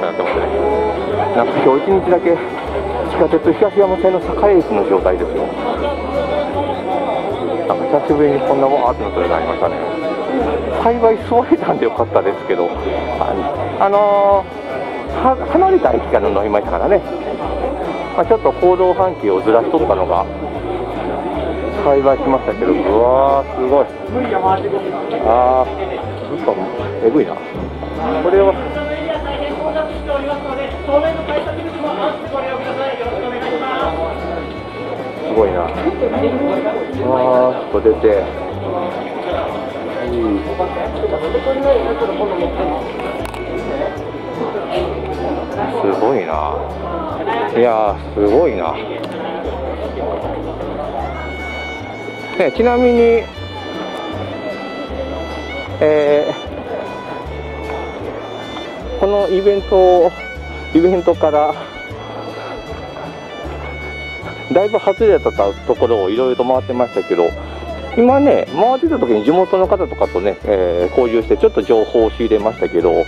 くなってますねなんか今日一日だけ地下鉄東山線の栄駅の状態ですよなんか久しぶりにこんなもんアートのそれがありましたね。幸い座れたんでよかったですけどああのー、離れた駅から乗りましたからね、まあ、ちょっと行動半径をずらしとったのが幸いしましたけどうわーすごい。あー嘘えぐいな。これはすごい。なあーちょっと出て。すごいな。いやすごいな。ね、ちなみに、えー、このイベントイベントからだいぶ外れたところをいろいろと回ってましたけど今ね回ってた時に地元の方とかとね、えー、交流してちょっと情報を仕入れましたけど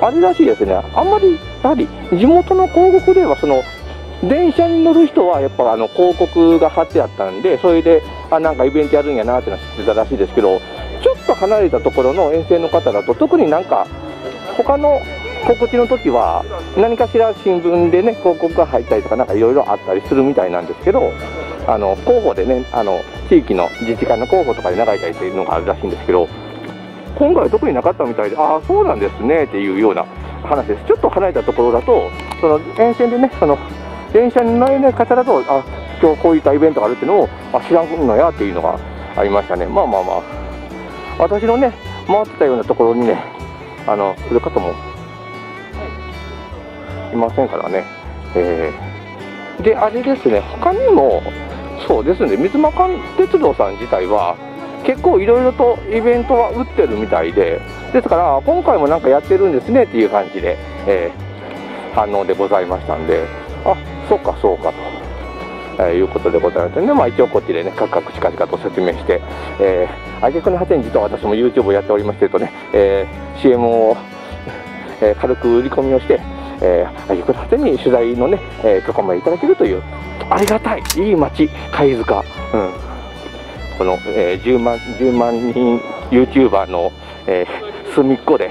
あれらしいですね。あんまりやはり地元の広告ではその電車に乗る人はやっぱあの広告が貼ってあったんでそれであなんかイベントやるんやなってのは知ってたらしいですけどちょっと離れたところの沿線の方だと特になんか他の告知の時は何かしら新聞でね広告が入ったりとかなんかいろいろあったりするみたいなんですけどあの広報でねあの地域の自治会の広報とかで流れたりというのがあるらしいんですけど今回は特になかったみたいでああそうなんですねっていうような話です。ちょっと離れたところだとその沿線でねその電車に乗れない方だとあ今日こういったイベントがあるっていうのをあ知らんのやっていうのがありましたね。まあまあまあ。私のね回ってたようなところにねあの来る方もいませんからね、えー、であれですね他にもそうですね水間鉄道さん自体は結構いろいろとイベントは打ってるみたいでですから今回もなんかやってるんですねっていう感じで、えー、反応でございましたんであそうかそうかと、えー、いうことでございますで、まあ、一応こっちでねカクカクチカチカと説明して、えー、挙句の果てに実は私も YouTube をやっておりましてとね、えー、CM を、えー、軽く売り込みをして、えー、挙句の果てに取材のね、えー、許可までいただけるというありがたいいい街貝塚、うん、この、えー、10万10万人 YouTuber の、えー、隅っこで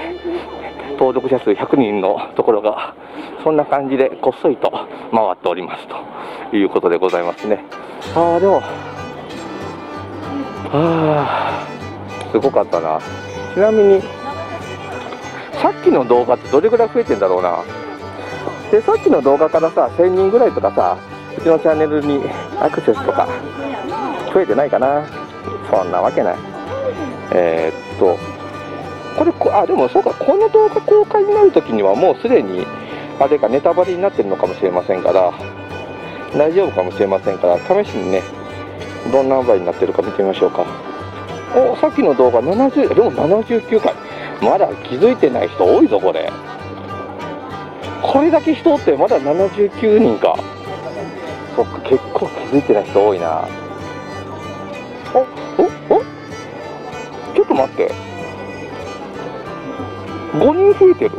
登録者数100人のところがそんな感じでこっそりと回っておりますということでございますね。ああでもああすごかったな。ちなみにさっきの動画ってどれぐらい増えてんだろうな。でさっきの動画からさ1000人ぐらいとかさうちのチャンネルに アクセスとか増えてないかな。そんなわけない。えー、っとこれあでもそうかこの動画公開になるときにはもうすでにあれかネタバレになってるのかもしれませんから大丈夫かもしれませんから試しにねどんな場合になってるか見てみましょうか。おさっきの動画70でも79回。まだ気づいてない人多いぞこれ。これだけ人ってまだ79人か。そっか結構気づいてない人多いな。おおおちょっと待って。5人増えてる。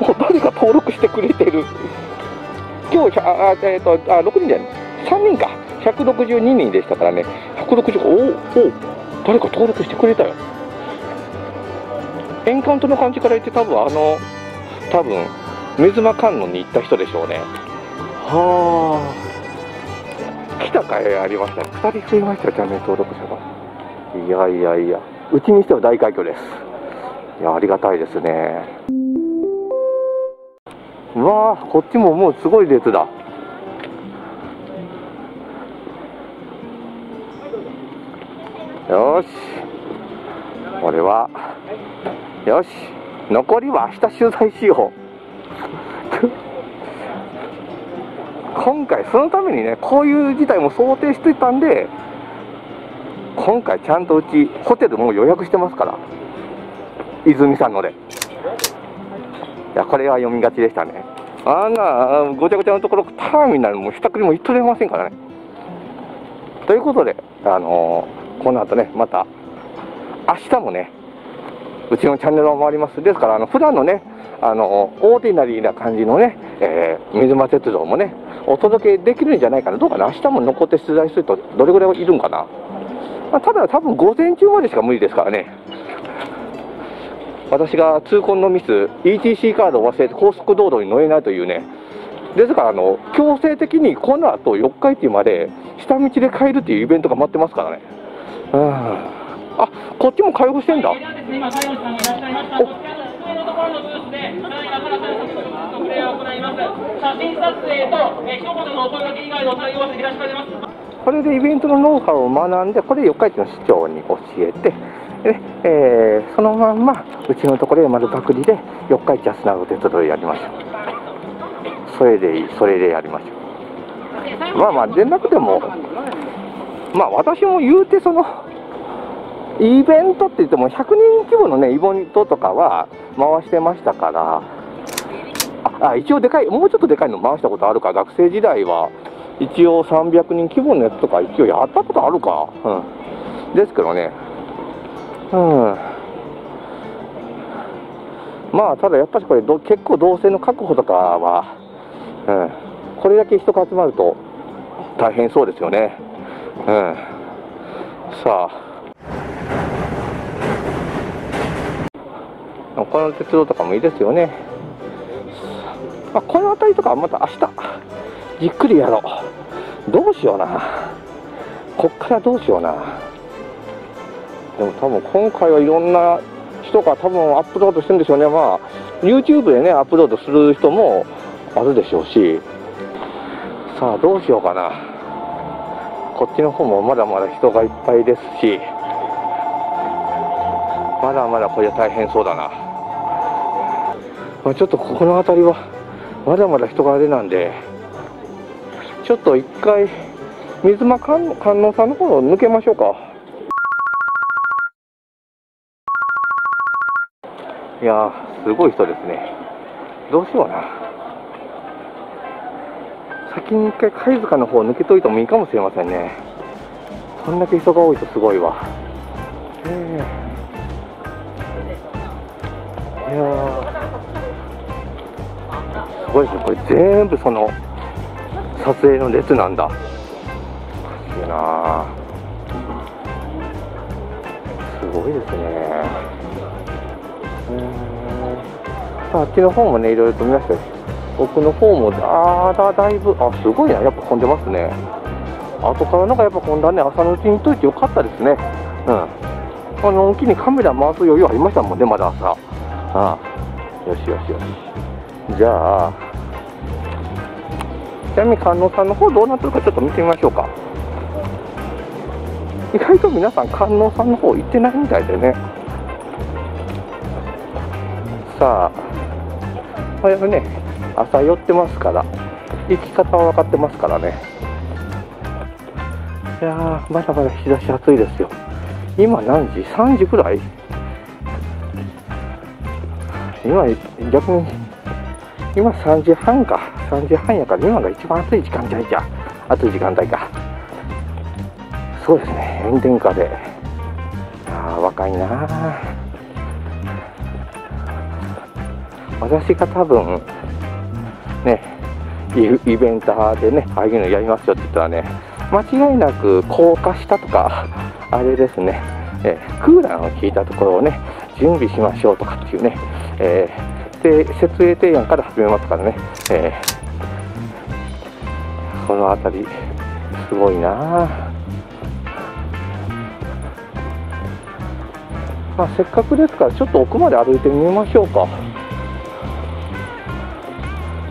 もう誰か登録してくれてる。今日、あえーと、あ6人じゃない、3人か、162人でしたからね、160、おお誰か登録してくれたよ。エンカウントの感じから言って、多分あの、多分水間観音に行った人でしょうね。はあ、来たかいありましたね、2人増えましたよ、チャンネル登録者が。いやいやいや、うちにしては大快挙です。いや、ありがたいですね。うわーこっちももうすごい列だよしこれはよし。残りは明日取材しよう。今回そのためにねこういう事態も想定していたんで今回ちゃんとうちホテルも予約してますから。泉さんので。いやこれは読みがちでしたね。あんなごちゃごちゃのところターミナルも下くりも行っとれませんからね。ということであのー、この後ねまた明日もねうちのチャンネルを回ります。ですから、あの普段のね、あのオーディナリーな感じのね、えー、水間鉄道もね、お届けできるんじゃないかな、どうかな、明日も残って取材すると、どれぐらいいるんかな、まあ、ただ、多分午前中までしか無理ですからね、私が痛恨のミス、ETC カードを忘れて高速道路に乗れないというね、ですからあの、強制的にこの後四日市まで下道で帰るっていうイベントが待ってますからね。うん。あこっちも開放してんだ？これでイベントのノウハウを学んで、これで四日市の市長に教えて、でえー、そのまんまうちのところへ丸パクリで四日市は砂の鉄道でやりましょう。それでいい、それでやりましょう。まあまあ、でなくても、まあ私も言うてその、イベントって言っても100人規模のね、イベントとかは回してましたから、あ、あ一応でかい、もうちょっとでかいの回したことあるか、学生時代は、一応300人規模のやつとか一応やったことあるか。うん。ですけどね。うん。まあ、ただやっぱりこれど、結構動線の確保とかは、うん。これだけ人が集まると大変そうですよね。うん。さあ。この鉄道とかもいいですよね。まあ、この辺りとかはまた明日、じっくりやろう。どうしような。こっからどうしような。でも多分今回はいろんな人が多分アップロードしてるんでしょうね。まあ、YouTube でね、アップロードする人もあるでしょうし。さあ、どうしようかな。こっちの方もまだまだ人がいっぱいですし、まだまだこれは大変そうだな。まあ、ちょっとここの辺りはまだまだ人があれなんでちょっと一回水間観音さんの方を抜けましょうか。いやすごい人ですね。どうしような。先に一回貝塚の方抜けといてもいいかもしれませんね。こんだけ人が多いとすごいわ。ええすごいですねこれ全部その撮影の列なんだ。おかしいな。すごいですね。うん。あっちの方もねいろいろと見ました奥の方もああだいぶあすごいな。やっぱ混んでますね。後からなんかやっぱ混んだね。朝のうちにといてよかったですね。うん。あの大きにカメラ回す余裕ありましたもんねまだ朝。ああよしよしよしじゃあ、ちなみに観音さんの方どうなってるかちょっと見てみましょうか。意外と皆さん観音さんの方行ってないみたいでね。さあ、これはね、朝寄ってますから、行き方は分かってますからね。いやー、まだまだ日差し暑いですよ。今何時 ?3 時くらい？今、逆に今3時半か、3時半やから今が一番暑い時間帯じゃ、暑い時間帯か。そうですね、炎天下で。ああ、若いな私が多分、ね、イベンターでね、ああいうのやりますよって言ったらね、間違いなく高架下とか、あれですね、えクーラーを引いたところをね、準備しましょうとかっていうね、えー定設営提案から始めますからね、えー、この辺りすごいな。まあ、せっかくですからちょっと奥まで歩いてみましょうか。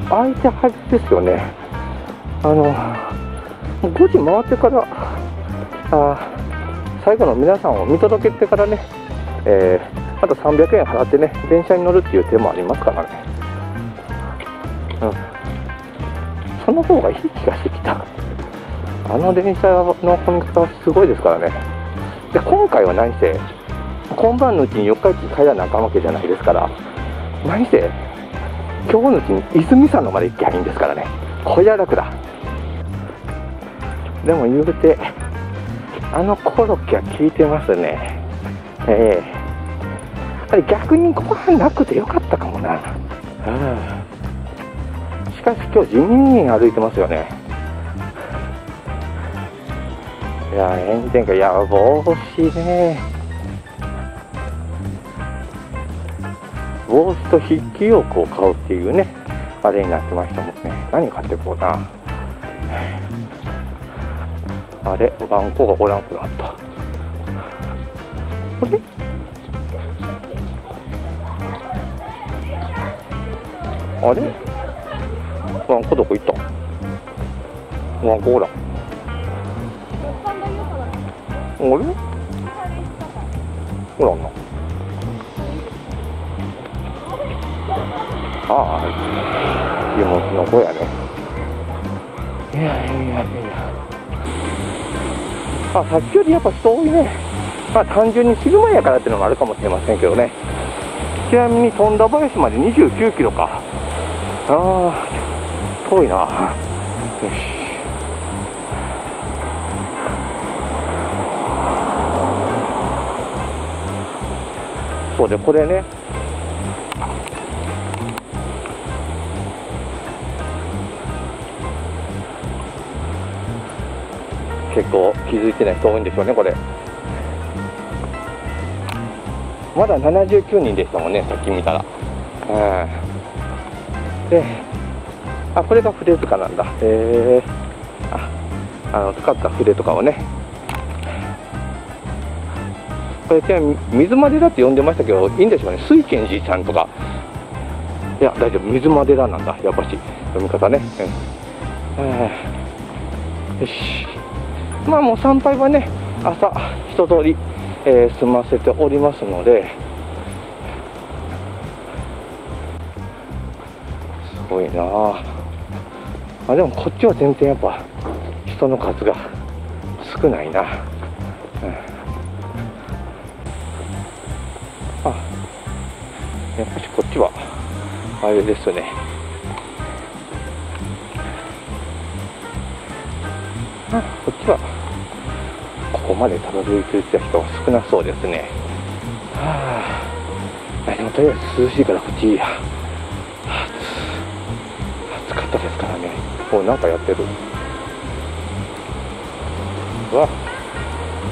空いてはずですよね。あの5時回ってからあ最後の皆さんを見届けてからね、えーあと300円払ってね、電車に乗るっていう手もありますからね。うん。その方がいい気がしてきた。あの電車の混み方はすごいですからね。で、今回は何せ、今晩のうちに四日市帰らなあかんわけじゃないですから、何せ、今日のうちに泉佐野まで行きゃいいんですからね。こりゃ楽だ。でも言うて、あのコロッケは効いてますね。ええーあれ逆にご飯なくてよかったかもな。うんしかし今日地味に歩いてますよね。いや、炎天下、いや、帽子ね。帽子と筆記用具を買うっていうね、あれになってましたもんね。何買ってこうな。あれ、ワンコがおらんくなった。あれ？あれ？ワンコどこ行った？ワンコおら。あれ？ほらな。ああ、荷物の子やね。いやいやいや。あ、さっきよりやっぱ人多いね。まあ単純に昼間やからっていうのもあるかもしれませんけどね。ちなみに富田林まで29キロか。ああ、遠いな。よし。そうで、これね、結構気づいてない人多いんでしょうね、これ。まだ79人でしたもんね、さっき見たら。うん、で、あ、これが筆とかなんだ。へえ。あ、あの、使った筆とかをね、これ、水間寺って呼んでましたけど、いいんでしょうね、水賢寺さんとか、いや、大丈夫、水間寺なんだ、やっぱし、読み方ね。うん、よし。まあもう参拝はね、朝、一通り、えー、済ませておりますので、ごいな。あでもこっちは全然やっぱ人の数が少ないな。うん。あやっぱしこっちはあれですね。あこっちはここまでたどり着いた人は少なそうですね。はあでもとりあえず涼しいからこっちいいや。ったですからね。もうなんかやってる。うわ。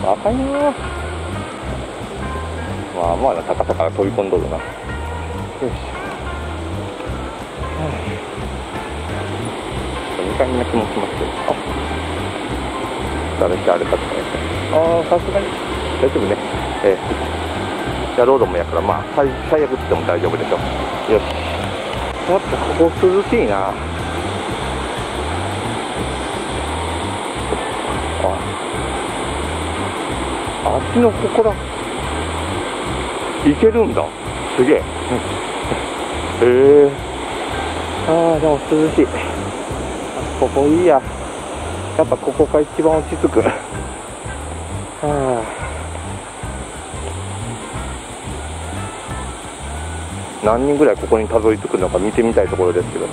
若いな。まあまあな高さから飛び込んどるな。よし、は2回目の気もしますけどあ。誰かあれかとかねああさすがに。大丈夫ね。えー、じゃあロードもやからまあ最最悪って言っても大丈夫でしょ。よし。やっぱここ涼しいな。っちのここらいけるんだ。すげえ。へえ。ああでも涼しい。ここいいや。やっぱここが一番落ち着く。は あ何人ぐらいここにたどり着くのか見てみたいところですけど。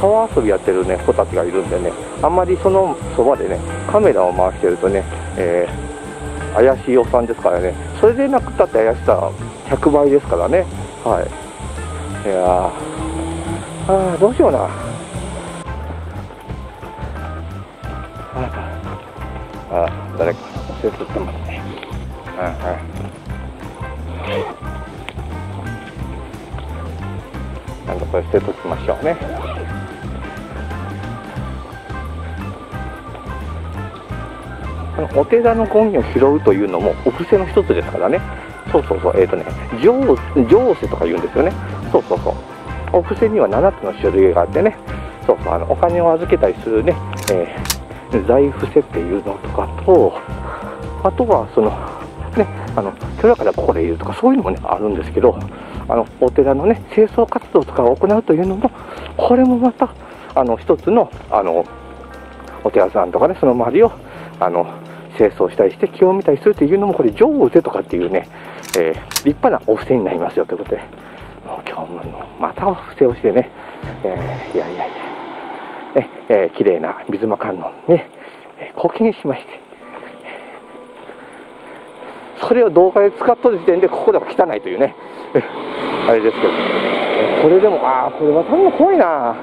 川遊びやってる、ね、子たちがいるんでね。あんまりそのそばでねカメラを回してるとね、えー怪しいおっさんですからね、それでなくたって怪しさ100倍ですからね、はい。いやああ、どうしような。ああ、誰か、手伝ってますね。はいはい。なんかこれ捨てときましょうね。お寺のゴミを拾うというのもお布施の一つですからね。そうそうそう、えっ、ー、とね、上上世とか言うんですよね。そうそうそう。お布施には7つの種類があってね、そうそう、あのお金を預けたりするね、えー、財布施っていうのとかと、あとはその、ね、あの、寺からここでいるとか、そういうのもね、あるんですけど、あの、お寺のね、清掃活動とかを行うというのも、これもまた、あの、一つの、あの、お寺さんとかね、その周りを、あの、清掃したりして気温を見たりするというのもこれ上手とかっていうね、えー、立派なお布施になりますよということで。もう今日もまたお布施をしてね、えー、いやいやいや、ねえー、綺麗な水間観音ね、えー、貢献しまして。それを動画で使っとる時点でここでは汚いというね。あれですけど。これでもああこれ渡るの怖いな。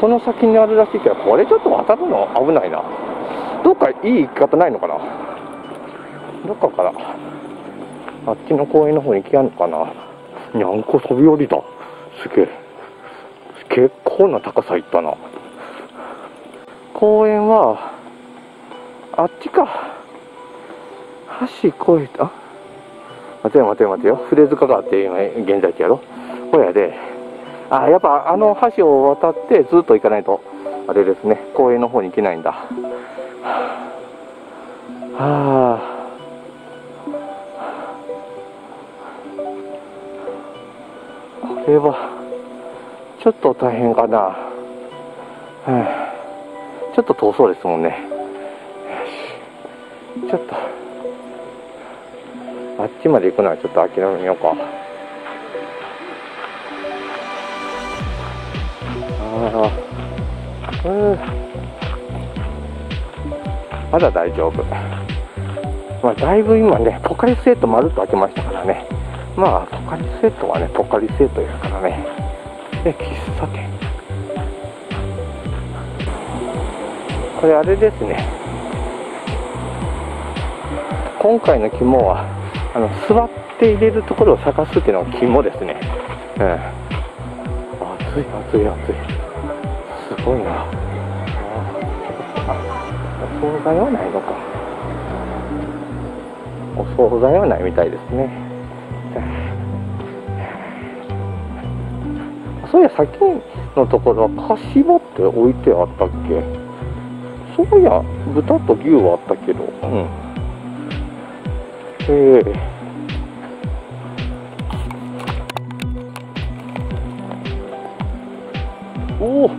この先にあるらしいけどこれちょっと渡るの危ないな。どっかいい行き方ないのかな？どっかからあっちの公園の方に行きやんのかな？にゃんこ飛び降りた。すげえ。結構な高さ行ったな。公園はあっちか。橋越えた。待てよ待てよ待てよ。筆塚があって今現在地やろ。ほやで。あやっぱあの橋を渡ってずっと行かないとあれですね。公園の方に行けないんだ。はあ。これはちょっと大変かな、はあ、ちょっと遠そうですもんね。ちょっと。あっちまで行くのはちょっと諦めようか。ああ。うんまだ大丈夫。まあだいぶ今ねポカリスエットまるっと開けましたからね。まあポカリスエットはねポカリスエットやからね。で喫茶店。これあれですね。今回の肝はあの座って入れるところを探すっていうのが肝ですね。うん暑い暑い暑い。すごいな。あ惣菜はないのか。お惣菜はないみたいですね。そういやさっきのところはかしぼって置いてあったっけ？そういや豚と牛はあったけど。うん。ええおお。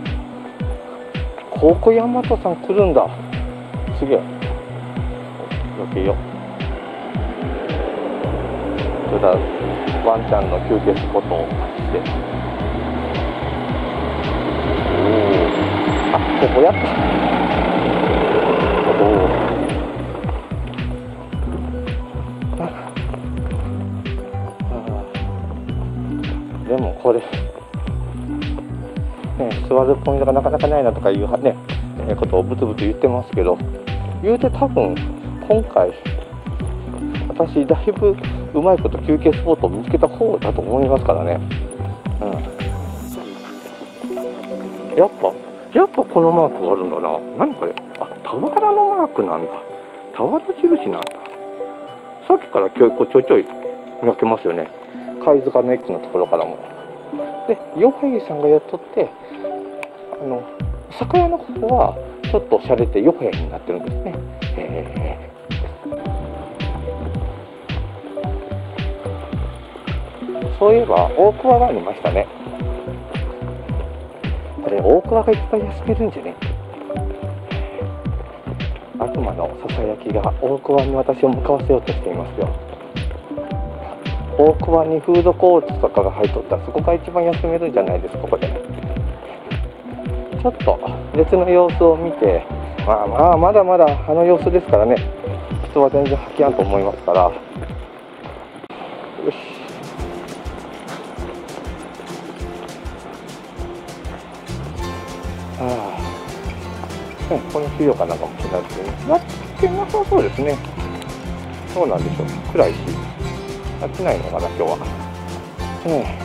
ここ大和さん来るんだ。すげえよけよ。それだワンちゃんの休憩スポットをして。おおあここや。ったおおでもこれ。ね、座るポイントがなかなかないなとかいうね、えことをブツブツ言ってますけど、言うて多分、今回、私、だいぶうまいこと休憩スポットを見つけた方だと思いますからね。うん。やっぱ、やっぱこのマークがあるんだな。何これ？あ、俵のマークなんだ。俵印なんだ。さっきから今日ちょいちょい見分けますよね。貝塚の駅のところからも。で、ヨハイさんがやっとって、あの酒屋の方はちょっと洒落てヨハヤになってるんですね。えー、そういえば大桑がありましたね。これ大桑がいっぱい休めるんじゃね？悪魔のささやきが大桑に私を向かわせようとしていますよ。大桑にフードコートとかが入っとったらそこが一番休めるんじゃないですかここでちょっと別の様子を見てまあまあまだまだあの様子ですからね。人は全然吐きやんと思いますから。よし。ああ、ね、この資料かなんかも気になってねやってなさそうですね。そうなんでしょう。暗いし。やってないのかな、今日は。ねえ。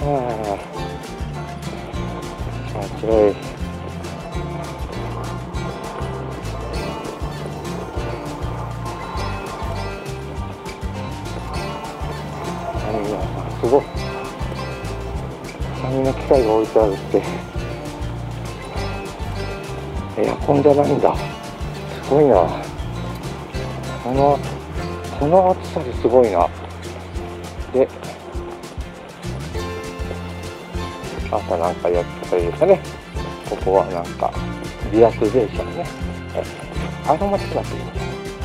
ああ。あ、辛い。すごい。紙の機械が置いてあるって。エアコンじゃないんだ。すごいな。あのこの暑さですごいなあとなんかやってたりですかねここはなんかリラクゼーションねアロマテラピーの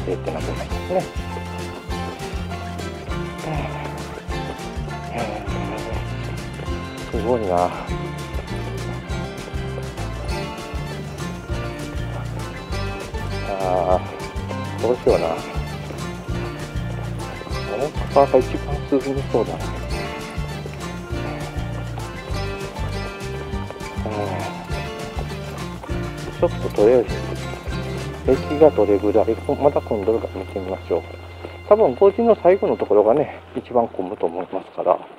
えってなってますねすごいなあどうしような。大阪が一番進みそうだな。ょっととりあえず、駅がどれぐらいまだ混んどるか見てみましょう。多分、5時の最後のところがね、一番混むと思いますから。